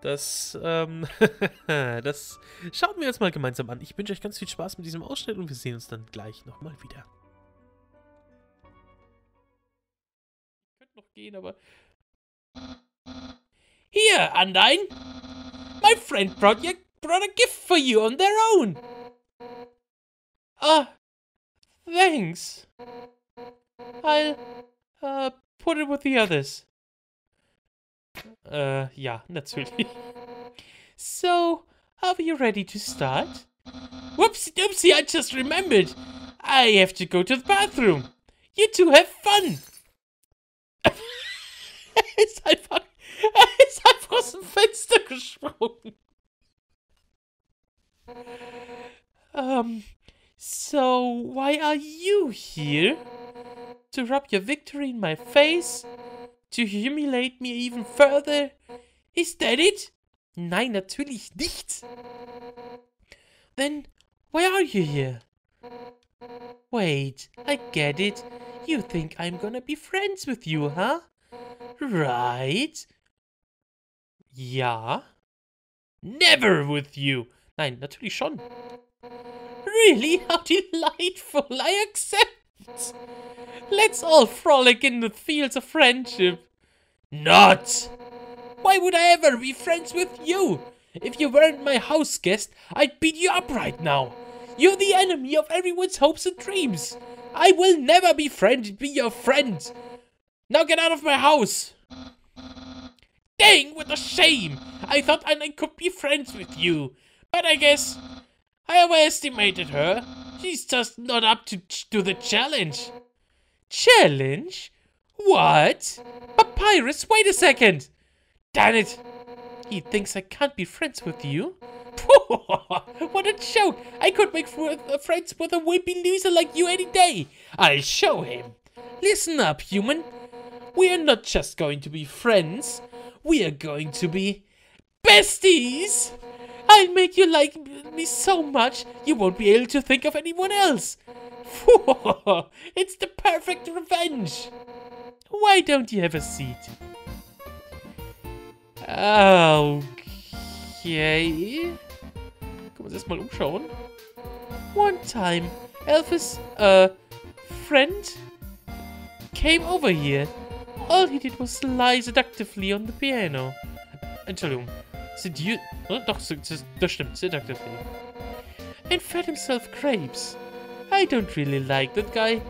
S4: das, ähm, (laughs) das schauen wir uns mal gemeinsam an. Ich wünsche euch ganz viel Spaß mit diesem Ausschnitt und wir sehen uns dann gleich nochmal wieder. Ich könnte noch gehen, aber...
S1: Here, Undyne! My friend brought, you, brought a gift for you on their own! Ah, thanks. I'll uh, put it with the others.
S4: Äh, ja, natürlich.
S1: So, are you ready to start? Whoopsie doopsie, I just remembered. I have to go to the bathroom. You two have fun. er einfach, ist einfach aus dem Fenster gesprungen. Um, so why are you here? To rub your victory in my face? To humiliate me even further? Is that it? Nein, natürlich nicht. Then, why are you here? Wait, I get it. You think I'm gonna be friends with you, huh? Right? Ja. Never with you. Nein, natürlich schon. Really? How (laughs) delightful. I accept. Let's all frolic in the fields of friendship. Not! Why would I ever be friends with you? If you weren't my house guest, I'd beat you up right now. You're the enemy of everyone's hopes and dreams. I will never be friend be your friend. Now get out of my house. Dang, what a shame. I thought I could be friends with you. But I guess I overestimated her. She's just not up to, to the challenge. Challenge? What? Papyrus, wait a second! Damn it! He thinks I can't be friends with you? (laughs) what a joke! I could make uh, friends with a wimpy loser like you any day! I'll show him! Listen up, human! We are not just going to be friends, we are going to be besties! I'll make you like me so much you won't be able to think of anyone else! (laughs) it's the perfect revenge! Why don't you have a seat? Okay. Können wir uns erstmal umschauen. One time, Elvis, uh, friend, came over here. All he did was lie seductively on the piano. Entschuldigung. Sedu... Oh, doch, das stimmt, seductively. And fed himself grapes. I don't really like that guy,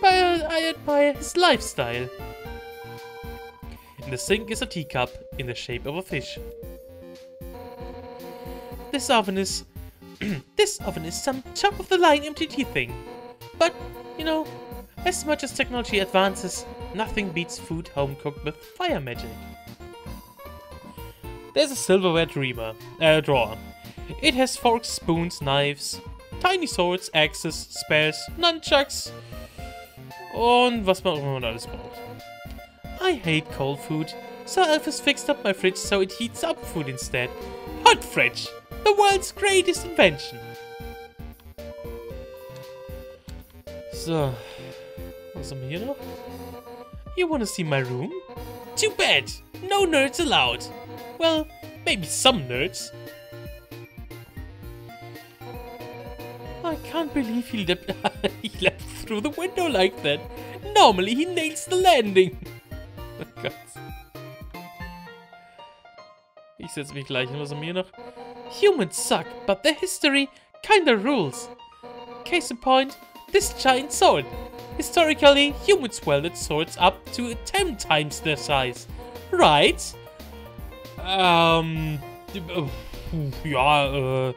S1: but I admire his lifestyle. In the sink is a teacup in the shape of a fish. This oven is... (clears throat) this oven is some top-of-the-line MTT thing. But, you know, as much as technology advances, nothing beats food home-cooked with fire magic. There's a silverware dreamer, uh, drawer. It has forks, spoons, knives, tiny swords, axes, spears, nunchucks und was man auch immer alles braucht. I hate cold food, so Elvis fixed up my fridge so it heats up food instead. Hot fridge! The world's greatest invention! So, was haben wir hier noch? You wanna see my room? Too bad! No nerds allowed! Well, maybe some nerds. I can't believe he leapt, (laughs) he leapt through the window like that. Normally he nails the landing. (laughs) Oh Gott. Ich setze mich gleich hin. Was haben noch? Humans suck, but their history kinda rules. Case in point,
S5: this giant sword. Historically, humans wielded swords up to 10 times their size, right? Ähm, äh, ja, äh,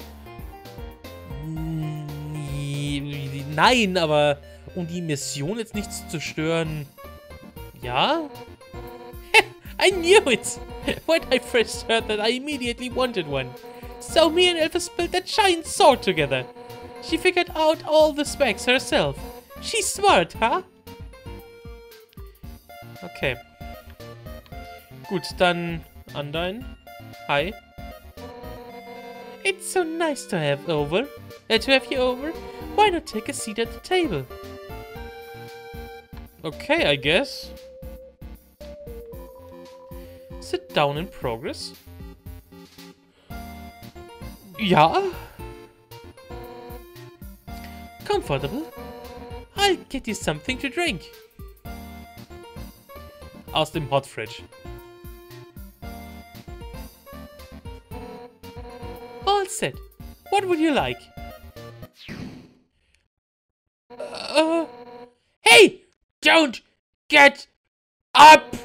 S5: nein, aber um die Mission jetzt nicht zu zerstören, ja? (laughs) I knew it! When I first heard that, I immediately wanted one. So me and Elphys built a giant sword together. She figured out all the specs herself. She's smart, huh? Okay. Gut, dann Undyne. Hi. It's so nice to have over. Uh, to have you over. Why not take a seat at the table? Okay, I guess. Sit down in progress. Ja. Comfortable. I'll get you something to drink. Aus dem Hot Fridge. Set. What would you like? Uh, hey! Don't get up!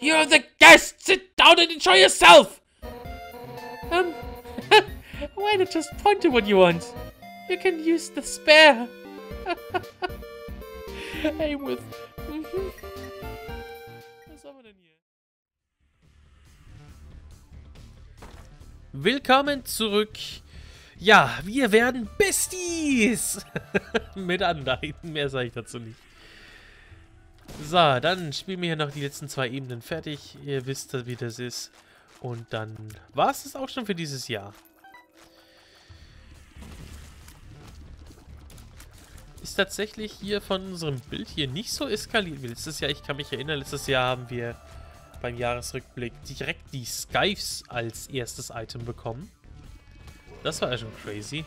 S5: You're the guest! Sit down and enjoy yourself! Um, (laughs) why not just point to what you want? You can use the spare. (laughs) Aim with. Mhm. Was
S1: Willkommen zurück. Ja, wir werden Besties. (laughs) Mit Undyne. Mehr sage ich dazu nicht. So, dann spielen wir hier noch die letzten zwei Ebenen fertig. Ihr wisst, wie das ist. Und dann war es das auch schon für dieses Jahr. Ist tatsächlich hier von unserem Bild hier nicht so eskaliert wie letztes Jahr. Ich kann mich erinnern, letztes Jahr haben wir beim Jahresrückblick direkt die Skyves als erstes Item bekommen. Das war ja schon crazy.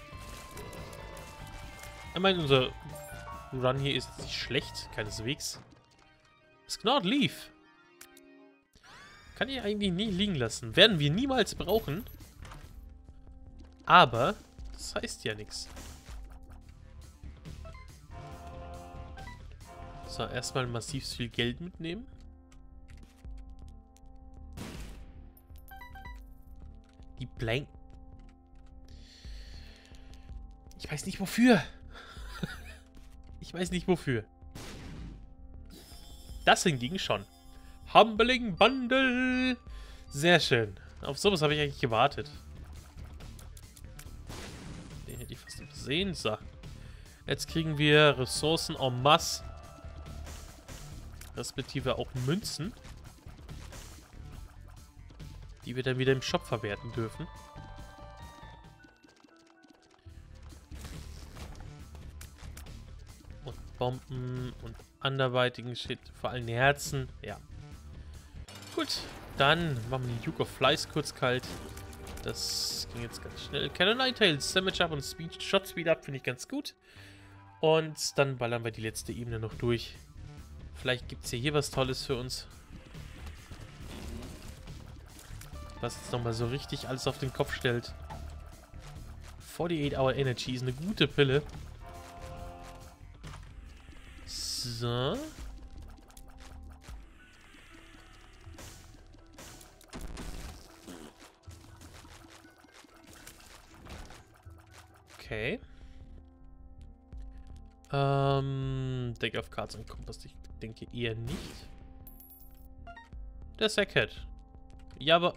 S1: Ich meine, unser Run hier ist nicht schlecht, keineswegs. Snort Leaf. Kann ich eigentlich nie liegen lassen. Werden wir niemals brauchen. Aber, das heißt ja nichts. So, erstmal massiv viel Geld mitnehmen. Die Blank... Ich weiß nicht wofür. (laughs) ich weiß nicht wofür. Das hingegen schon. Humbling Bundle. Sehr schön. Auf sowas habe ich eigentlich gewartet. Den hätte ich fast übersehen. So. Jetzt kriegen wir Ressourcen en masse. Respektive auch Münzen. Die wir dann wieder im Shop verwerten dürfen. Und Bomben und anderweitigen Shit. Vor allem Herzen. Ja. Gut, dann machen wir die Duke of Flies kurz kalt. Das ging jetzt ganz schnell. Cannon Tails, Damage Up und Speed, Shot Speed Up finde ich ganz gut. Und dann ballern wir die letzte Ebene noch durch. Vielleicht gibt es hier, hier was Tolles für uns. Was jetzt nochmal so richtig alles auf den Kopf stellt. 48 Hour Energy ist eine gute Pille. So. Okay. Ähm, Deck of Cards und Kompass, ich denke eher nicht. Der Sackhead. Ja, aber...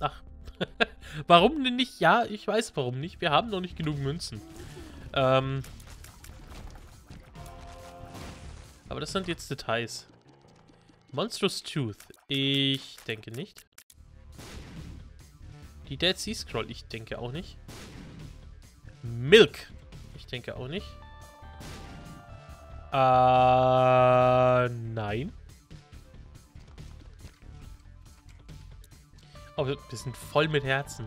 S1: Ach. (laughs) warum denn nicht? Ja, ich weiß warum nicht. Wir haben noch nicht genug Münzen. Ähm... Aber das sind jetzt Details. Monstrous Tooth. Ich denke nicht. Die Dead Sea Scroll. Ich denke auch nicht. Milk. Ich denke auch nicht. Äh, nein. Oh, wir sind voll mit Herzen.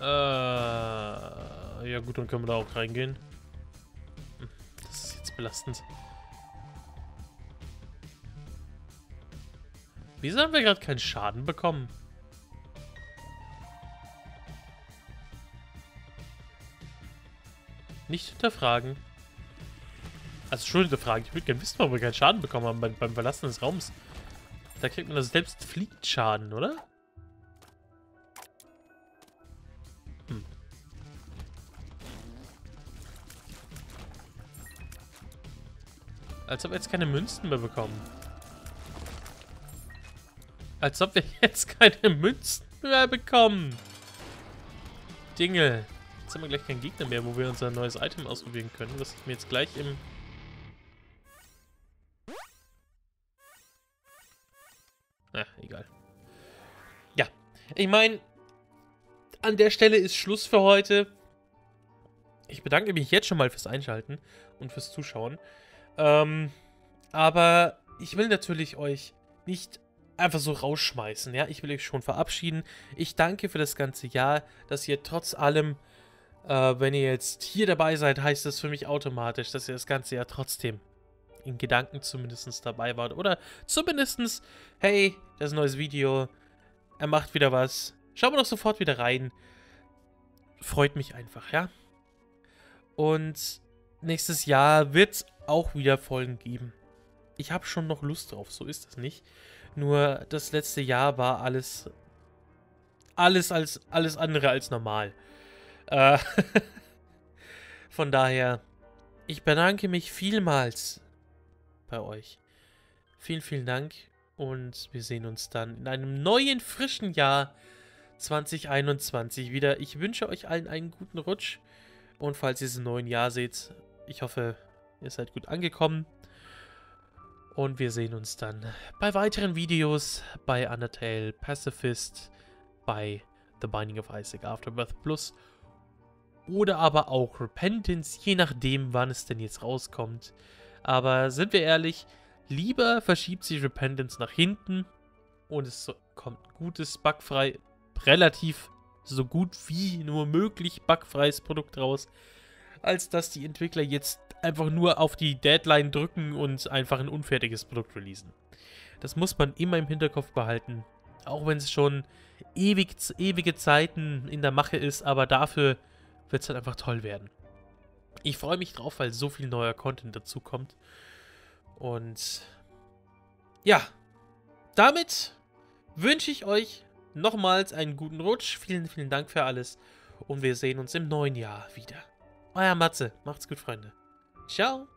S1: Äh, ja gut, dann können wir da auch reingehen. Das ist jetzt belastend. Wieso haben wir gerade keinen Schaden bekommen? Nicht hinterfragen. Also schon hinterfragen. Ich würde gerne wissen, warum wir keinen Schaden bekommen haben beim, beim Verlassen des Raums. Da kriegt man das selbst fliegt Schaden, oder? Hm. Als ob wir jetzt keine Münzen mehr bekommen. Als ob wir (laughs) jetzt keine Münzen mehr bekommen. Dinge. Jetzt haben wir gleich keinen Gegner mehr, wo wir unser neues Item ausprobieren können, was ich mir jetzt gleich im... ich meine, an der Stelle ist Schluss für heute. Ich bedanke mich jetzt schon mal fürs Einschalten und fürs Zuschauen. Ähm, aber ich will natürlich euch nicht einfach so rausschmeißen, ja. Ich will euch schon verabschieden. Ich danke für das ganze Jahr, dass ihr trotz allem, äh, wenn ihr jetzt hier dabei seid, heißt das für mich automatisch, dass ihr das ganze Jahr trotzdem in Gedanken zumindest dabei wart. Oder zumindest, hey, das ist ein neues Video, er macht wieder was. Schauen wir doch sofort wieder rein. Freut mich einfach, ja. Und nächstes Jahr wird es auch wieder Folgen geben. Ich habe schon noch Lust drauf, so ist das nicht. Nur das letzte Jahr war alles alles als alles andere als normal. Äh, (laughs) von daher, ich bedanke mich vielmals bei euch. Vielen, vielen Dank und wir sehen uns dann in einem neuen, frischen Jahr 2021 wieder. Ich wünsche euch allen einen guten Rutsch und falls ihr es im neuen Jahr seht, ich hoffe, ihr seid gut angekommen. Und wir sehen uns dann bei weiteren Videos bei Undertale Pacifist, bei The Binding of Isaac Afterbirth Plus oder aber auch Repentance, je nachdem, wann es denn jetzt rauskommt. Aber sind wir ehrlich, lieber verschiebt sich Repentance nach hinten und es kommt gutes, bugfrei, relativ so gut wie nur möglich bugfreies Produkt raus, als dass die Entwickler jetzt einfach nur auf die Deadline drücken und einfach ein unfertiges Produkt releasen. Das muss man immer im Hinterkopf behalten. Auch wenn es schon ewig, ewige Zeiten in der Mache ist, aber dafür wird es halt einfach toll werden. Ich freue mich drauf, weil so viel neuer Content dazu kommt. Und ja, damit wünsche ich euch nochmals einen guten Rutsch. Vielen, vielen Dank für alles. Und wir sehen uns im neuen Jahr wieder. Euer Matze. Macht's gut, Freunde. Ciao.